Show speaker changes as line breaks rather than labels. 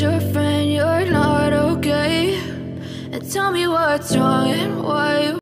your friend you're not okay? And tell me what's wrong and why